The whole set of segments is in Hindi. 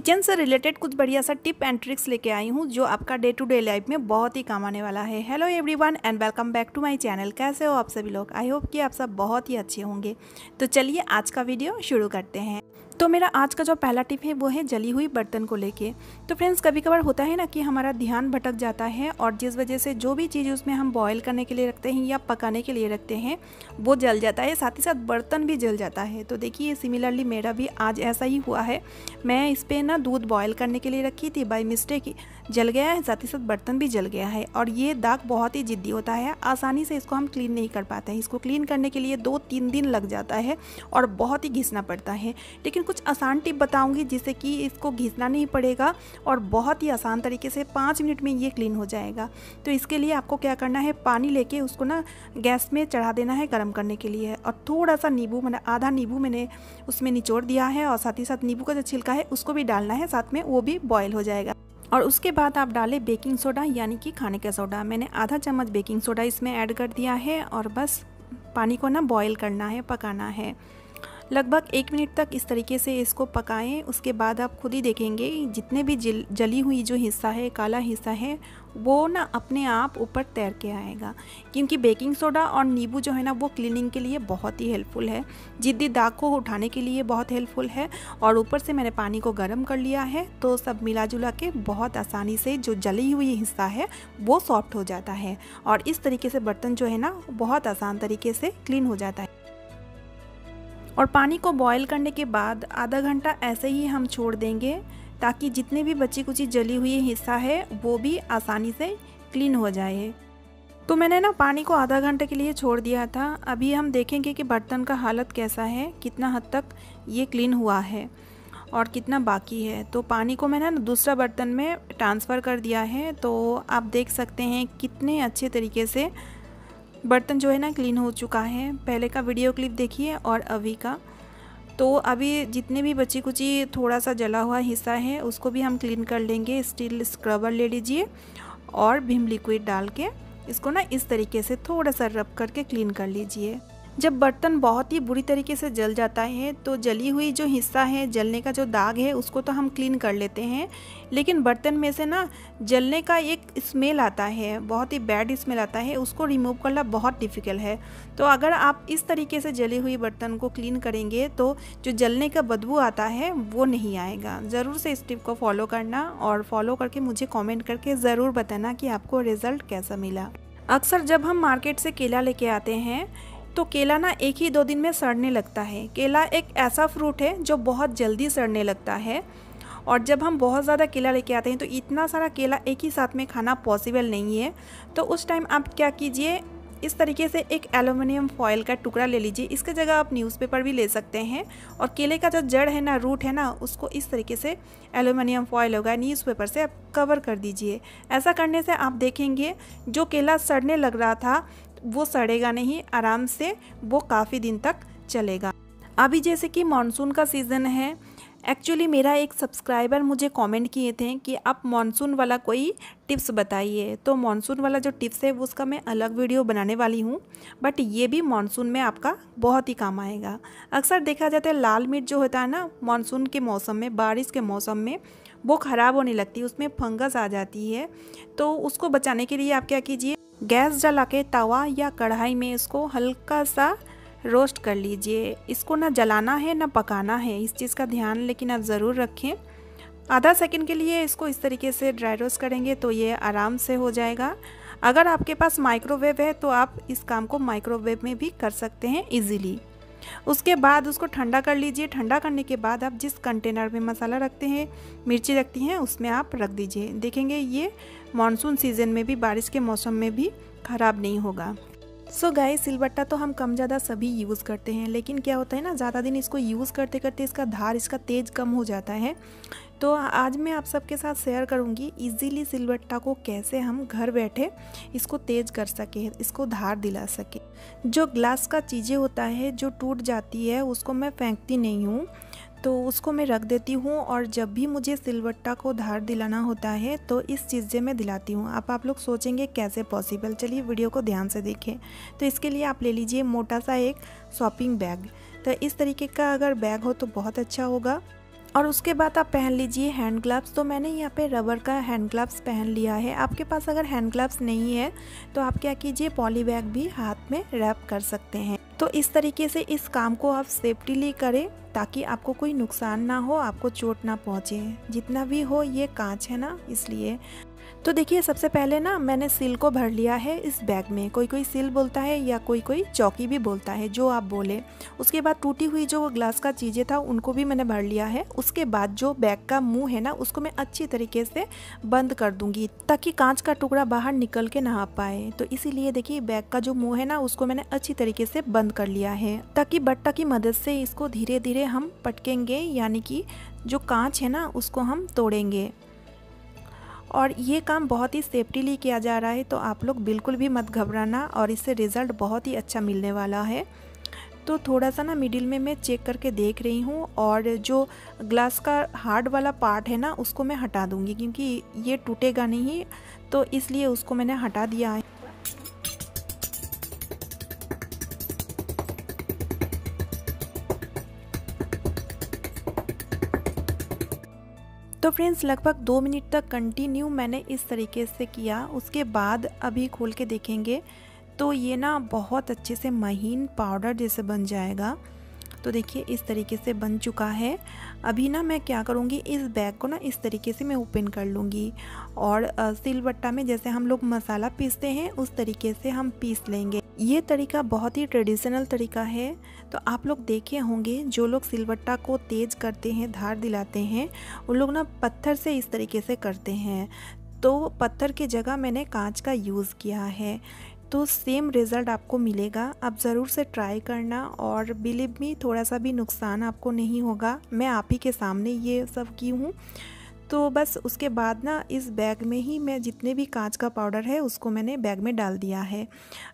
किचन से रिलेटेड कुछ बढ़िया सा टिप एंड ट्रिक्स लेके आई हूँ, जो आपका डे टू डे लाइफ में बहुत ही काम आने वाला है। Hello everyone and welcome back to my channel कैसे हो आप सभी लोग? आई होप कि आप सब बहुत ही अच्छे होंगे। तो चलिए आज का वीडियो शुरू करते हैं। तो मेरा आज का जो पहला टिप है वो है जली हुई बर्तन को लेके। तो फ्रेंड्स कभी कभार होता है ना कि हमारा ध्यान भटक जाता है और जिस वजह से जो भी चीज़ उसमें हम बॉयल करने के लिए रखते हैं या पकाने के लिए रखते हैं, वो जल जाता है, साथ ही साथ बर्तन भी जल जाता है। तो देखिए सिमिलरली मेरा भी आज ऐसा ही हुआ है। मैं इस पर ना दूध बॉयल करने के लिए रखी थी बाई मिस्टेक जल गया है, साथ ही साथ बर्तन भी जल गया है और ये दाग बहुत ही ज़िद्दी होता है, आसानी से इसको हम क्लीन नहीं कर पाते हैं। इसको क्लीन करने के लिए दो तीन दिन लग जाता है और बहुत ही घिसना पड़ता है। लेकिन कुछ आसान टिप बताऊँगी जिससे कि इसको घिसना नहीं पड़ेगा और बहुत ही आसान तरीके से पाँच मिनट में ये क्लीन हो जाएगा। तो इसके लिए आपको क्या करना है, पानी लेके उसको ना गैस में चढ़ा देना है गर्म करने के लिए और थोड़ा सा नींबू, मैंने आधा नींबू मैंने उसमें निचोड़ दिया है और साथ ही साथ नींबू का जो छिलका है उसको भी डालना है, साथ में वो भी बॉयल हो जाएगा। और उसके बाद आप डालें बेकिंग सोडा यानी कि खाने का सोडा मैंने आधा चम्मच बेकिंग सोडा इसमें ऐड कर दिया है और बस पानी को ना बॉईल करना है, पकाना है। लगभग एक मिनट तक इस तरीके से इसको पकाएँ, उसके बाद आप खुद ही देखेंगे। जितने भी जल, जली हुई जो हिस्सा है, काला हिस्सा है, वो ना अपने आप ऊपर तैर के आएगा। क्योंकि बेकिंग सोडा और नींबू जो है ना, वो क्लीनिंग के लिए बहुत ही हेल्पफुल है। जिद्दी दाग को उठाने के लिए बहुत हेल्पफुल है और ऊपर से मैंने पानी को गर्म कर लिया है तो सब मिला जुला के बहुत आसानी से जो जली हुई हिस्सा है, वो सॉफ्ट हो जाता है और इस तरीके से बर्तन जो है ना, बहुत आसान तरीके से क्लीन हो जाता है। और पानी को बॉईल करने के बाद आधा घंटा ऐसे ही हम छोड़ देंगे ताकि जितने भी बची कुची जली हुई हिस्सा है, वो भी आसानी से क्लीन हो जाए। तो मैंने ना पानी को आधा घंटे के लिए छोड़ दिया था। अभी हम देखेंगे कि बर्तन का हालत कैसा है, कितना हद तक ये क्लीन हुआ है और कितना बाकी है। तो पानी को मैंने ना दूसरा बर्तन में ट्रांसफ़र कर दिया है। तो आप देख सकते हैं कितने अच्छे तरीके से बर्तन जो है ना क्लीन हो चुका है। पहले का वीडियो क्लिप देखिए और अभी का। तो अभी जितने भी बची कुची थोड़ा सा जला हुआ हिस्सा है, उसको भी हम क्लीन कर लेंगे। स्टील स्क्रबर ले लीजिए और भीम लिक्विड डाल के इसको ना इस तरीके से थोड़ा सा रब करके क्लीन कर लीजिए। जब बर्तन बहुत ही बुरी तरीके से जल जाता है तो जली हुई जो हिस्सा है, जलने का जो दाग है, उसको तो हम क्लीन कर लेते हैं। लेकिन बर्तन में से ना, जलने का एक स्मेल आता है, बहुत ही बैड स्मेल आता है, उसको रिमूव करना बहुत डिफ़िकल्ट है। तो अगर आप इस तरीके से जली हुई बर्तन को क्लीन करेंगे तो जो जलने का बदबू आता है, वो नहीं आएगा। ज़रूर से इस टिप को फॉलो करना और फॉलो करके मुझे कॉमेंट करके ज़रूर बताना कि आपको रिज़ल्ट कैसा मिला। अक्सर जब हम मार्केट से केला लेके आते हैं तो केला ना एक ही दो दिन में सड़ने लगता है। केला एक ऐसा फ्रूट है जो बहुत जल्दी सड़ने लगता है। और जब हम बहुत ज़्यादा केला लेके आते हैं तो इतना सारा केला एक ही साथ में खाना पॉसिबल नहीं है। तो उस टाइम आप क्या कीजिए, इस तरीके से एक एलुमिनियम फॉयल का टुकड़ा ले लीजिए। इसके जगह आप न्यूज़पेपर भी ले सकते हैं। और केले का जो जड़ है ना रूट है ना, उसको इस तरीके से एलुमिनियम फॉयल होगा न्यूज़पेपर से आप कवर कर दीजिए। ऐसा करने से आप देखेंगे, जो केला सड़ने लग रहा था वो सड़ेगा नहीं, आराम से वो काफ़ी दिन तक चलेगा। अभी जैसे कि मानसून का सीज़न है एक्चुअली मेरा एक सब्सक्राइबर मुझे कमेंट किए थे कि आप मानसून वाला कोई टिप्स बताइए। तो मानसून वाला जो टिप्स है, वो उसका मैं अलग वीडियो बनाने वाली हूँ बट ये भी मानसून में आपका बहुत ही काम आएगा। अक्सर देखा जाता है, लाल मिर्च जो होता है ना मानसून के मौसम में, बारिश के मौसम में, वो ख़राब होने लगती है, उसमें फंगस आ जाती है। तो उसको बचाने के लिए आप क्या कीजिए गैस जला के तवा या कढ़ाई में इसको हल्का सा रोस्ट कर लीजिए। इसको ना जलाना है, ना पकाना है, इस चीज़ का ध्यान लेकिन आप ज़रूर रखें। आधा सेकंड के लिए इसको इस तरीके से ड्राई रोस्ट करेंगे तो ये आराम से हो जाएगा। अगर आपके पास माइक्रोवेव है तो आप इस काम को माइक्रोवेव में भी कर सकते हैं इजीली। उसके बाद उसको ठंडा कर लीजिए। ठंडा करने के बाद आप जिस कंटेनर में मसाला रखते हैं, मिर्ची रखती हैं, उसमें आप रख दीजिए। देखेंगे ये मानसून सीज़न में भी, बारिश के मौसम में भी ख़राब नहीं होगा। सो गाय सिलबट्टा तो हम कम ज़्यादा सभी यूज़ करते हैं, लेकिन क्या होता है ना, ज़्यादा दिन इसको यूज़ करते करते इसका धार, इसका तेज़ कम हो जाता है। तो आज मैं आप सबके साथ शेयर करूँगी इजीली सिलबट्टा को कैसे हम घर बैठे इसको तेज़ कर सके, इसको धार दिला सके। जो ग्लास का चीज़ें होता है, जो टूट जाती है, उसको मैं फेंकती नहीं हूँ। तो उसको मैं रख देती हूँ और जब भी मुझे सिलवट्टा को धार दिलाना होता है तो इस चीज़ से मैं दिलाती हूँ। अब आप लोग सोचेंगे कैसे पॉसिबल? चलिए वीडियो को ध्यान से देखें। तो इसके लिए आप ले लीजिए मोटा सा एक शॉपिंग बैग। तो इस तरीके का अगर बैग हो तो बहुत अच्छा होगा। और उसके बाद आप पहन लीजिए हैंड ग्लव्स। तो मैंने यहाँ पे रबर का हैंड ग्लव्स पहन लिया है। आपके पास अगर हैंड ग्लव्स नहीं है तो आप क्या कीजिए, पॉली बैग भी हाथ में रैप कर सकते हैं। तो इस तरीके से इस काम को आप सेफ्टीली करें ताकि आपको कोई नुकसान ना हो, आपको चोट ना पहुँचे। जितना भी हो, ये कांच है ना, इसलिए तो देखिए, सबसे पहले ना मैंने सिल को भर लिया है इस बैग में। कोई कोई सिल बोलता है या कोई कोई चौकी भी बोलता है, जो आप बोले। उसके बाद टूटी हुई जो ग्लास का चीज़ें था, उनको भी मैंने भर लिया है। उसके बाद जो बैग का मुँह है ना, उसको मैं अच्छी तरीके से बंद कर दूँगी, ताकि कांच का टुकड़ा बाहर निकल के ना आ पाए। तो इसीलिए देखिए, बैग का जो मुँह है ना, उसको मैंने अच्छी तरीके से बंद कर लिया है, ताकि बट्टा की मदद से इसको धीरे धीरे हम पटकेंगे, यानी कि जो कांच है ना, उसको हम तोड़ेंगे। और ये काम बहुत ही सेफ्टीली किया जा रहा है तो आप लोग बिल्कुल भी मत घबराना और इससे रिज़ल्ट बहुत ही अच्छा मिलने वाला है। तो थोड़ा सा ना मिडिल में मैं चेक करके देख रही हूँ और जो ग्लास का हार्ड वाला पार्ट है ना, उसको मैं हटा दूँगी क्योंकि ये टूटेगा नहीं तो इसलिए उसको मैंने हटा दिया है। तो फ्रेंड्स, लगभग दो मिनट तक कंटिन्यू मैंने इस तरीके से किया। उसके बाद अभी खोल के देखेंगे तो ये ना बहुत अच्छे से महीन पाउडर जैसे बन जाएगा। तो देखिए, इस तरीके से बन चुका है। अभी ना मैं क्या करूँगी, इस बैग को ना इस तरीके से मैं ओपन कर लूँगी और सिलबट्टा में जैसे हम लोग मसाला पीसते हैं, उस तरीके से हम पीस लेंगे। ये तरीका बहुत ही ट्रेडिशनल तरीका है। तो आप लोग देखे होंगे, जो लोग सिलबट्टा को तेज़ करते हैं, धार दिलाते हैं, उन लोग ना पत्थर से इस तरीके से करते हैं। तो पत्थर की जगह मैंने कांच का यूज़ किया है। तो सेम रिज़ल्ट आपको मिलेगा। आप ज़रूर से ट्राई करना और बिलीव मी थोड़ा सा भी नुकसान आपको नहीं होगा। मैं आप ही के सामने ये सब की हूँ। तो बस उसके बाद ना इस बैग में ही मैं जितने भी कांच का पाउडर है उसको मैंने बैग में डाल दिया है।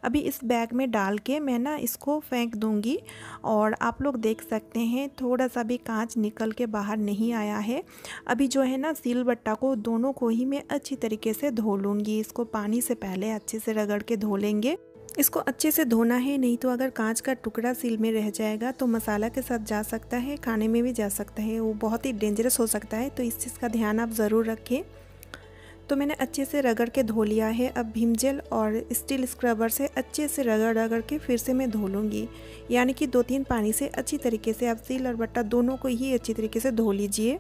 अभी इस बैग में डाल के मैं ना इसको फेंक दूँगी और आप लोग देख सकते हैं थोड़ा सा भी कांच निकल के बाहर नहीं आया है। अभी जो है ना सील बट्टा को दोनों को ही मैं अच्छी तरीके से धो लूँगी। इसको पानी से पहले अच्छे से रगड़ के धो लेंगे। इसको अच्छे से धोना है, नहीं तो अगर कांच का टुकड़ा सील में रह जाएगा तो मसाला के साथ जा सकता है, खाने में भी जा सकता है। वो बहुत ही डेंजरस हो सकता है तो इस चीज़ का ध्यान आप ज़रूर रखें। तो मैंने अच्छे से रगड़ के धो लिया है। अब भीम जेल और स्टील स्क्रबर से अच्छे से रगड़ रगड़ के फिर से मैं धो लूँगी। यानी कि दो तीन पानी से अच्छी तरीके से आप सील और बट्टा दोनों को ही अच्छी तरीके से धो लीजिए।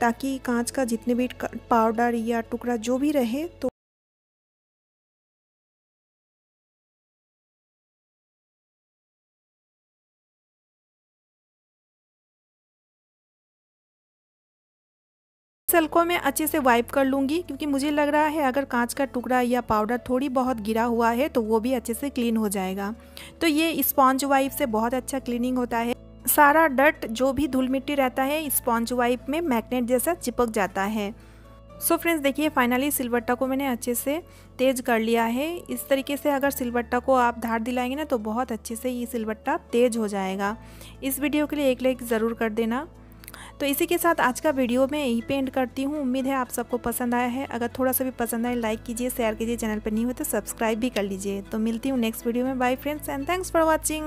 ताकि कांच का जितने भी पाउडर या टुकड़ा जो भी रहे तो सेल को मैं अच्छे से वाइप कर लूँगी, क्योंकि मुझे लग रहा है अगर कांच का टुकड़ा या पाउडर थोड़ी बहुत गिरा हुआ है तो वो भी अच्छे से क्लीन हो जाएगा। तो ये स्पॉन्ज वाइप से बहुत अच्छा क्लीनिंग होता है। सारा डट जो भी धूल मिट्टी रहता है, स्पॉन्ज वाइप में मैग्नेट जैसा चिपक जाता है। सो so फ्रेंड्स, देखिए, फाइनली सिलबट्टा को मैंने अच्छे से तेज़ कर लिया है। इस तरीके से अगर सिलबट्टा को आप धार दिलाएँगे ना तो बहुत अच्छे से ये सिलबट्टा तेज़ हो जाएगा। इस वीडियो के लिए एक लाइक ज़रूर कर देना। तो इसी के साथ आज का वीडियो मैं यही पे एंड करती हूँ। उम्मीद है आप सबको पसंद आया है। अगर थोड़ा सा भी पसंद आए लाइक कीजिए शेयर कीजिए चैनल पर नहीं हुए तो सब्सक्राइब भी कर लीजिए। तो मिलती हूँ नेक्स्ट वीडियो में। Bye friends and thanks for watching